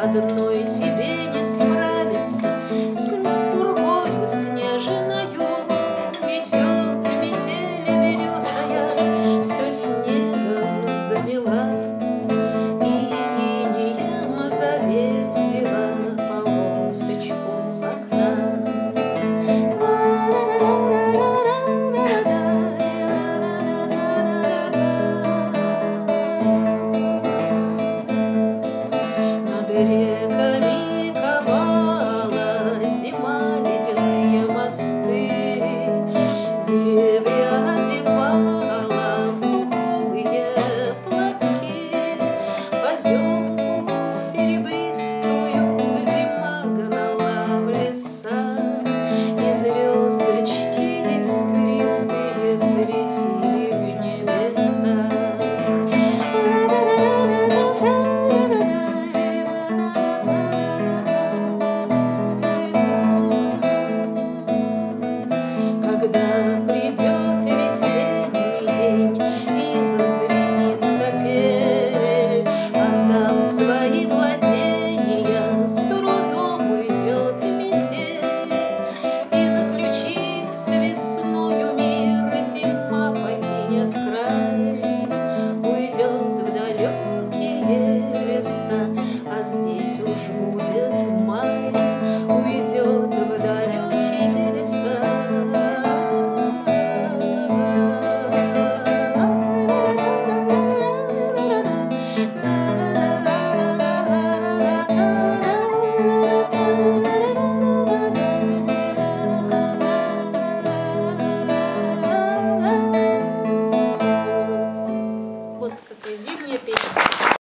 ಅದನ್ನು